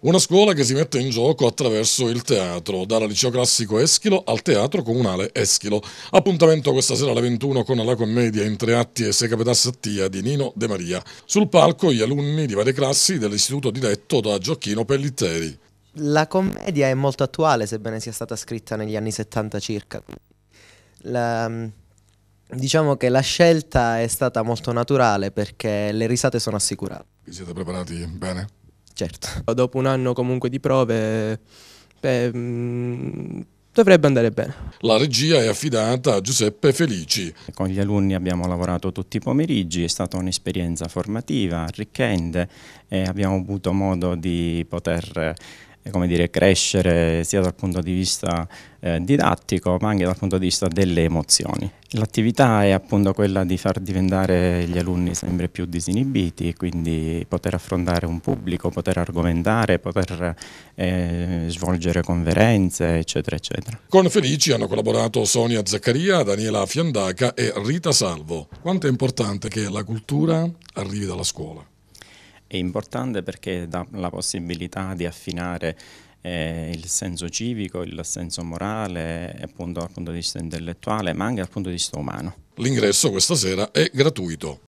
Una scuola che si mette in gioco attraverso il teatro, dal liceo classico Eschilo al teatro comunale Eschilo. Appuntamento questa sera alle 21 con la commedia in tre atti e se capitasse a Tia di Nino De Maria. Sul palco gli alunni di varie classi dell'istituto diretto da Gioacchino Pellitteri. La commedia è molto attuale, sebbene sia stata scritta negli anni 70 circa. La, diciamo che la scelta è stata molto naturale perché le risate sono assicurate. Vi siete preparati bene? Certo. Dopo un anno comunque di prove, beh, mh, dovrebbe andare bene. La regia è affidata a Giuseppe Felici. Con gli alunni abbiamo lavorato tutti i pomeriggi, è stata un'esperienza formativa, arricchente e abbiamo avuto modo di poter come dire, crescere sia dal punto di vista eh, didattico ma anche dal punto di vista delle emozioni. L'attività è appunto quella di far diventare gli alunni sempre più disinibiti, quindi poter affrontare un pubblico, poter argomentare, poter eh, svolgere conferenze, eccetera, eccetera. Con Felici hanno collaborato Sonia Zaccaria, Daniela Fiandaca e Rita Salvo. Quanto è importante che la cultura arrivi dalla scuola? È importante perché dà la possibilità di affinare eh, il senso civico, il senso morale, appunto dal punto di vista intellettuale, ma anche dal punto di vista umano. L'ingresso questa sera è gratuito.